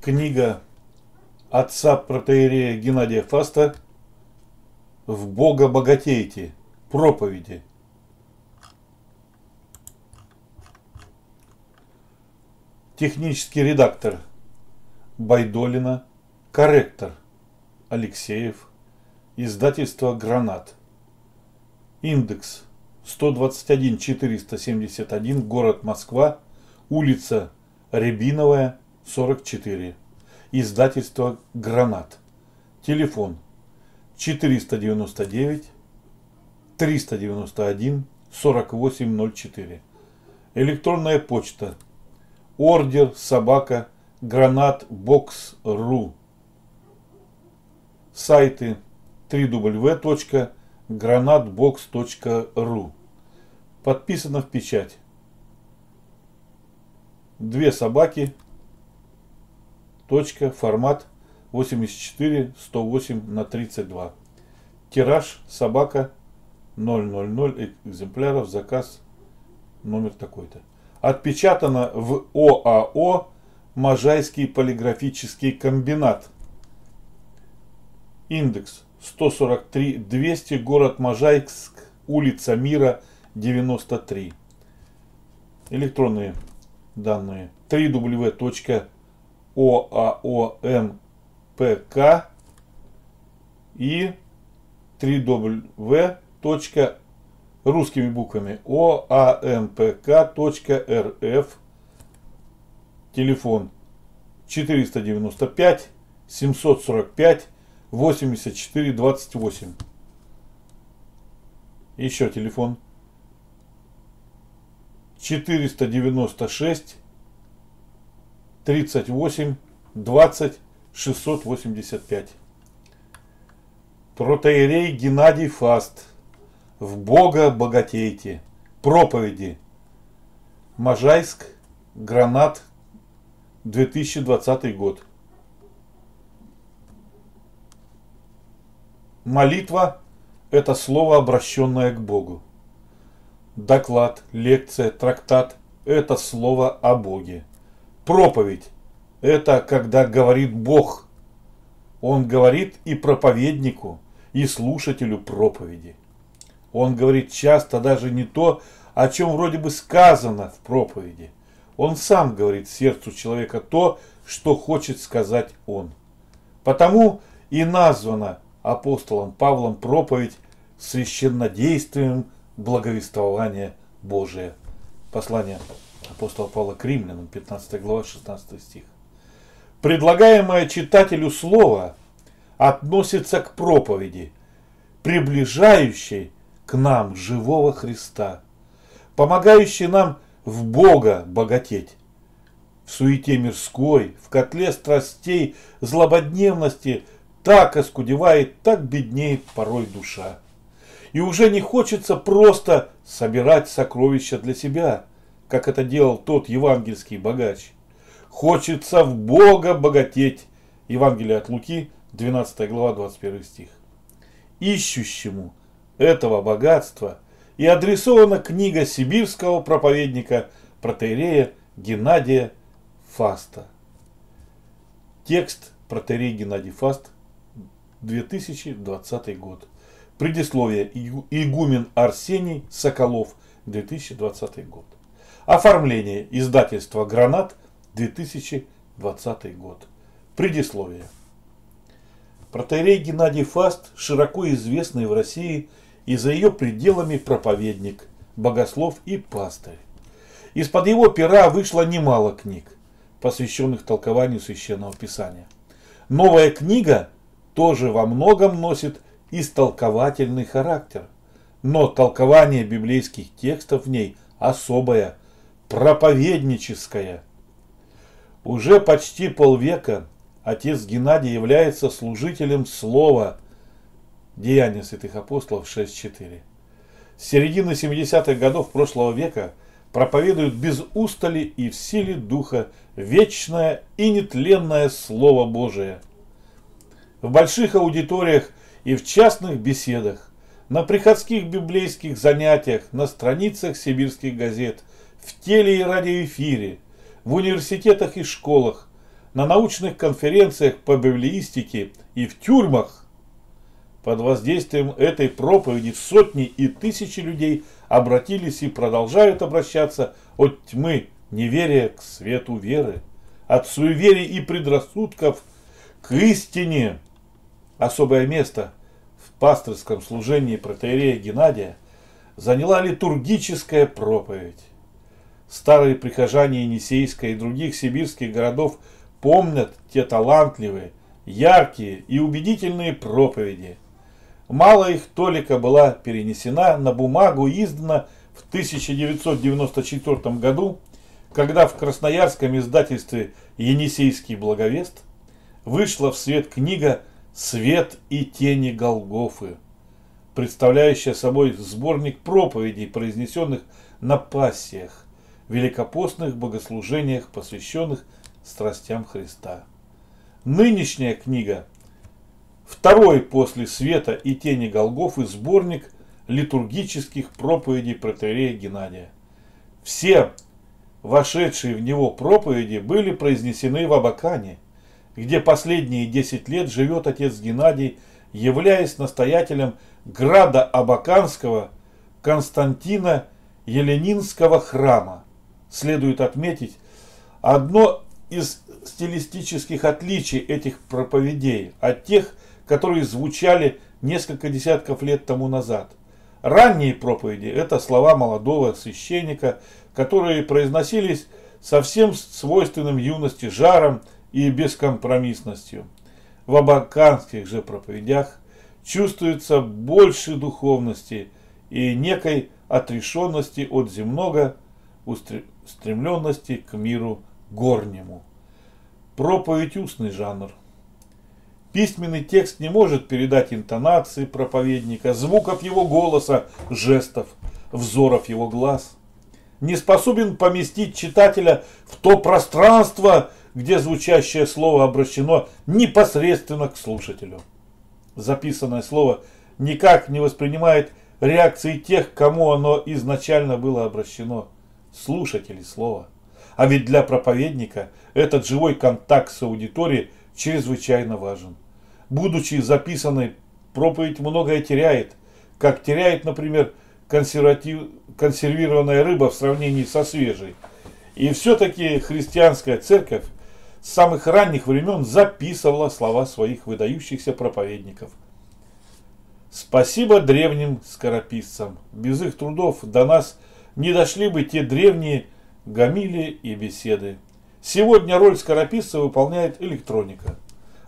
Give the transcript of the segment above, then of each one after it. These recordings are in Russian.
Книга отца протеерея Геннадия Фаста «В Бога богатейте. Проповеди». Технический редактор Байдолина, корректор Алексеев, издательство «Гранат». Индекс 121 471, город Москва, улица Рябиновая, 44. Издательство «Гранат». Телефон 499 391 4804. Электронная почта ордер собака гранат бокс ру. Сайты www.granatbox.ru Подписано в печать. Две собаки. Точка. Формат 84 108 на 32. Тираж собака 000 экземпляров. Заказ номер такой-то. Отпечатано в ОАО Можайский полиграфический комбинат. Индекс 143 200, город Можайск, улица Мира, 93. Электронные данные www.oaompk и www. русскими буквами oampk.rf телефон 495 745 84 28 еще телефон 496 38 20 685. Протеерей Геннадий Фаст. В Бога богатейте. Проповеди. Можайск. Гранат. 2020 год. Молитва – это слово, обращенное к Богу. Доклад, лекция, трактат – это слово о Боге. Проповедь – это когда говорит Бог. Он говорит и проповеднику, и слушателю проповеди. Он говорит часто даже не то, о чем вроде бы сказано в проповеди. Он сам говорит сердцу человека то, что хочет сказать он. Потому и названа апостолом Павлом проповедь священнодействием благовествования Божия. Послание апостола Павла к римлянам, 15 глава, 16 стих. Предлагаемое читателю слово относится к проповеди, приближающей к нам живого Христа, помогающей нам в Бога богатеть. В суете мирской, в котле страстей, злободневности так оскудевает, так беднеет порой душа. И уже не хочется просто собирать сокровища для себя, как это делал тот евангельский богач. Хочется в Бога богатеть. Евангелие от Луки, 12 глава, 21 стих. Ищущему этого богатства и адресована книга сибирского проповедника протеерея Геннадия Фаста. Текст протеерей Геннадий Фаст, 2020 год. Предисловие игумен Арсений Соколов, 2020 год. Оформление издательства «Гранат», 2020 год. Предисловие. Протеерей Геннадий Фаст широко известный в России и за ее пределами проповедник, богослов и пастырь. Из-под его пера вышло немало книг, посвященных толкованию Священного Писания. Новая книга тоже во многом носит истолковательный характер, но толкование библейских текстов в ней особое, проповедническое. Уже почти полвека отец Геннадий является служителем слова Деяния святых апостолов 6.4. С середины 70-х годов прошлого века проповедует без устали и в силе духа вечное и нетленное Слово Божие. В больших аудиториях и в частных беседах, на приходских библейских занятиях, на страницах сибирских газет, в теле и радиоэфире, в университетах и школах, на научных конференциях по библеистике и в тюрьмах. Под воздействием этой проповеди сотни и тысячи людей обратились и продолжают обращаться от тьмы неверия к свету веры, от суеверий и предрассудков к истине. Особое место в пасторском служении протеерея Геннадия заняла литургическая проповедь. Старые прихожане Енисейска и других сибирских городов помнят те талантливые, яркие и убедительные проповеди. Мало их толика была перенесена на бумагу и издана в 1994 году, когда в красноярском издательстве «Енисейский благовест» вышла в свет книга «Свет и тени Голгофы», представляющая собой сборник проповедей, произнесенных на пассиях, великопостных богослужениях, посвященных страстям Христа. Нынешняя книга – второй после «Света и тени Голгофы» сборник литургических проповедей протерея Геннадия. Все вошедшие в него проповеди были произнесены в Абакане, где последние 10 лет живет отец Геннадий, являясь настоятелем града Абаканского Константина Еленинского храма. Следует отметить одно из стилистических отличий этих проповедей от тех, которые звучали несколько десятков лет тому назад. Ранние проповеди – это слова молодого священника, которые произносились совсем свойственным юности жаром и бескомпромиссностью. В абаканских же проповедях чувствуется больше духовности и некой отрешенности от земного, устремленности к миру горнему. Проповедь устный жанр. Письменный текст не может передать интонации проповедника, звуков его голоса, жестов, взоров его глаз. Не способен поместить читателя в то пространство, где звучащее слово обращено непосредственно к слушателю. Записанное слово никак не воспринимает реакции тех, кому оно изначально было обращено, слушателей слова. А ведь для проповедника этот живой контакт с аудиторией чрезвычайно важен. Будучи записанной, проповедь многое теряет, как теряет, например, консерватив... консервированная рыба в сравнении со свежей. И все-таки христианская церковь с самых ранних времен записывала слова своих выдающихся проповедников. Спасибо древним скорописцам. Без их трудов до нас не дошли бы те древние гамили и беседы. Сегодня роль скорописца выполняет электроника.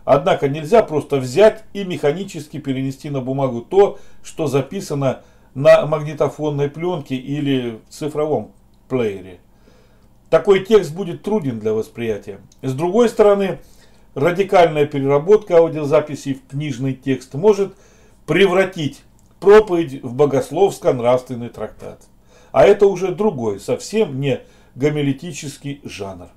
Однако нельзя просто взять и механически перенести на бумагу то, что записано на магнитофонной пленке или в цифровом плеере. Такой текст будет труден для восприятия. С другой стороны, радикальная переработка аудиозаписей в книжный текст может превратить проповедь в богословско-нравственный трактат. А это уже другой, совсем не гомилетический жанр.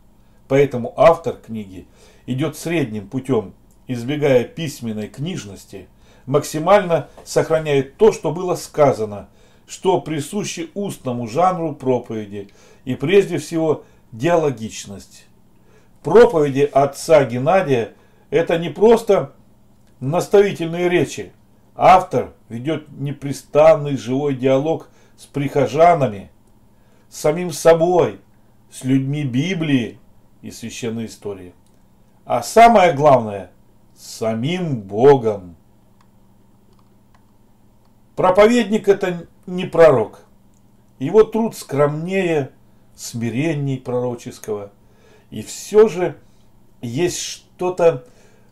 Поэтому автор книги идет средним путем, избегая письменной книжности, максимально сохраняет то, что было сказано, что присуще устному жанру проповеди и прежде всего диалогичность. Проповеди отца Геннадия – это не просто наставительные речи. Автор ведет непрестанный живой диалог с прихожанами, с самим собой, с людьми Библии и священной истории. А самое главное – с самим Богом. Проповедник – это не пророк. Его труд скромнее, смиренней пророческого. И все же есть что-то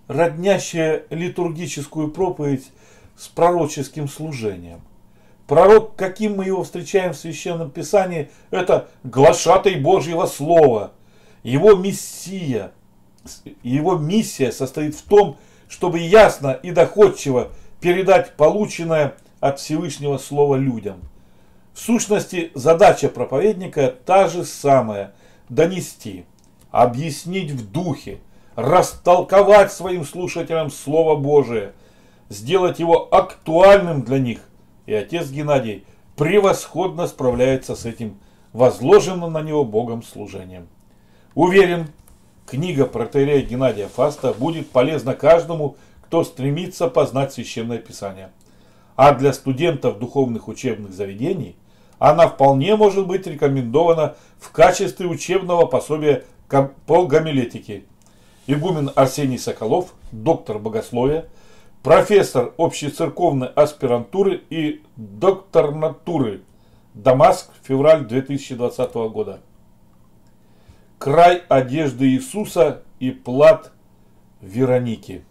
роднящее литургическую проповедь с пророческим служением. Пророк, каким мы его встречаем в Священном Писании, это глашатай Божьего Слова. Его мессия, его миссия состоит в том, чтобы ясно и доходчиво передать полученное от Всевышнего Слова людям. В сущности, задача проповедника та же самая – донести, объяснить в духе, растолковать своим слушателям Слово Божие, сделать его актуальным для них. И отец Геннадий превосходно справляется с этим возложенным на него Богом служением. Уверен, Книга протерея Геннадия Фаста будет полезна каждому, кто стремится познать Священное Писание. А для студентов духовных учебных заведений она вполне может быть рекомендована в качестве учебного пособия по гомилетике. Игумен Арсений Соколов, доктор богословия, профессор общецерковной аспирантуры и доктор натуры. Дамаск, февраль 2020 года. Край одежды Иисуса и плат Вероники.